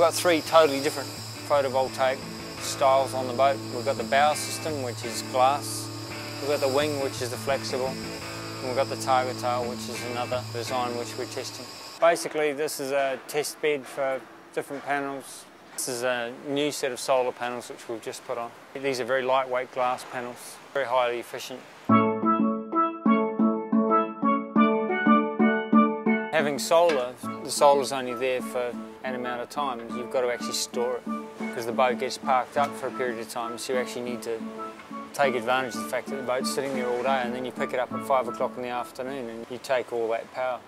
got three totally different photovoltaic styles on the boat. We've got the bow system, which is glass. We've got the wing, which is the flexible. And we've got the target tail, which is another design which we're testing. Basically, this is a test bed for different panels. This is a new set of solar panels which we've just put on. These are very lightweight glass panels, very highly efficient. Having solar, the solar's only there for an amount of time. You've got to actually store it because the boat gets parked up for a period of time, so you actually need to take advantage of the fact that the boat's sitting there all day and then you pick it up at five o'clock in the afternoon and you take all that power.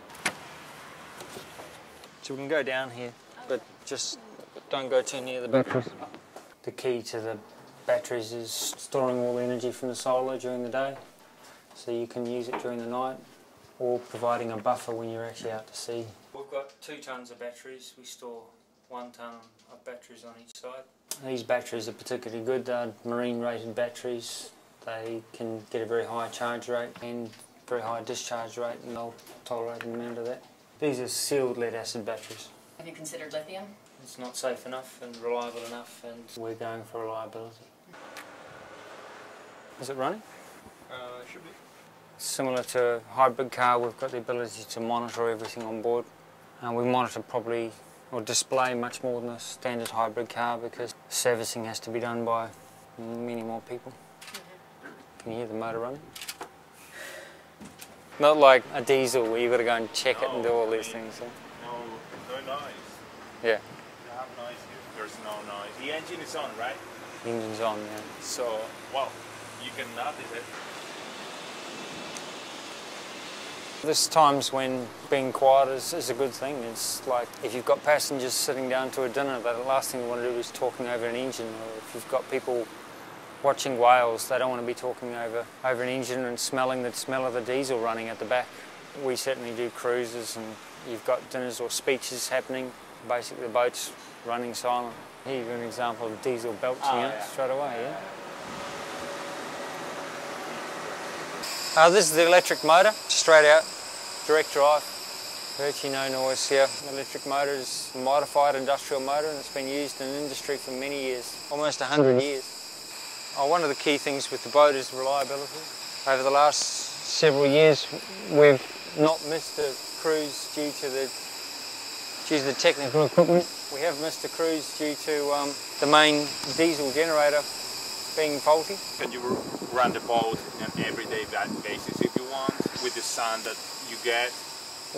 So we can go down here, but just don't go too near the batteries. The key to the batteries is storing all the energy from the solar during the day, so you can use it during the night, or providing a buffer when you're actually out to sea. We've got two tons of batteries. We store one ton of batteries on each side. These batteries are particularly good. They're marine rated batteries. They can get a very high charge rate and very high discharge rate and they'll tolerate an amount of that. These are sealed lead acid batteries. Have you considered lithium? It's not safe enough and reliable enough and we're going for reliability. Is it running? Uh, should be. Similar to a hybrid car, we've got the ability to monitor everything on board. And we monitor probably or display much more than a standard hybrid car because servicing has to be done by many more people. Can you hear the motor running? Not like a diesel where you've got to go and check it and do all these things. Yeah? No, no noise. yeah, You have noise here. There's no noise. The engine is on, right? the engine's on, yeah. So, well, you can notice it. There's times when being quiet is, is a good thing. It's like if you've got passengers sitting down to a dinner, the last thing you want to do is talking over an engine. Or if you've got people watching whales, they don't want to be talking over, over an engine and smelling the smell of the diesel running at the back. We certainly do cruises and you've got dinners or speeches happening. Basically the boat's running silent. Here you've got an example of diesel belching Oh, out yeah. straight away, yeah? Uh, this is the electric motor, straight out, direct drive. Virtually no noise here. The electric motor is a modified industrial motor and it's been used in industry for many years, almost 100 years. Oh, one of the key things with the boat is reliability. Over the last several years, we've not missed a cruise due to the due to the technical equipment. We have missed a cruise due to um, the main diesel generator being faulty. Can you run the boat on an everyday basis if you want with the sun that you get?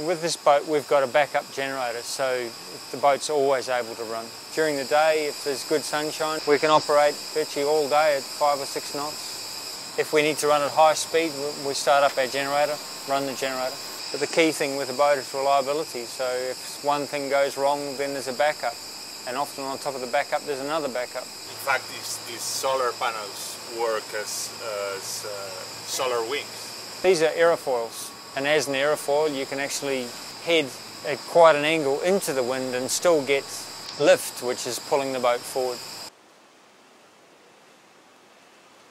With this boat, we've got a backup generator, so the boat's always able to run. During the day, if there's good sunshine, we can operate virtually all day at five or six knots. If we need to run at high speed, we- we start up our generator, run the generator. But the key thing with a boat is reliability, so if one thing goes wrong, then there's a backup. And often on top of the backup, there's another backup. In fact, these, these solar panels work as, as uh, solar wings. These are aerofoils, and as an aerofoil, you can actually head at quite an angle into the wind and still get lift, which is pulling the boat forward.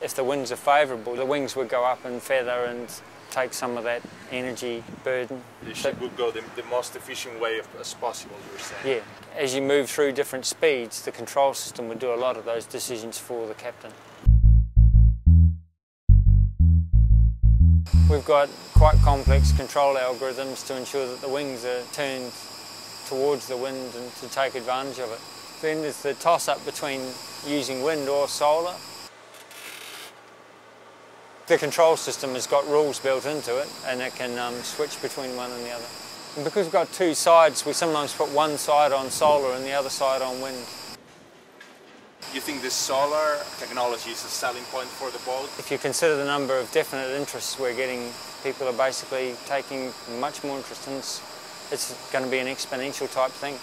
If the winds are favourable, the wings would go up and feather and take some of that energy burden. The ship would go the, the most efficient way of, as possible, you're saying. Yeah, as you move through different speeds, the control system would do a lot of those decisions for the captain. We've got quite complex control algorithms to ensure that the wings are turned towards the wind and to take advantage of it. Then there's the toss-up between using wind or solar. The control system has got rules built into it and it can um, switch between one and the other. And because we've got two sides, we sometimes put one side on solar and the other side on wind. You think this solar technology is a selling point for the boat? If you consider the number of definite interests we're getting, people are basically taking much more interest in. It's going to be an exponential type thing.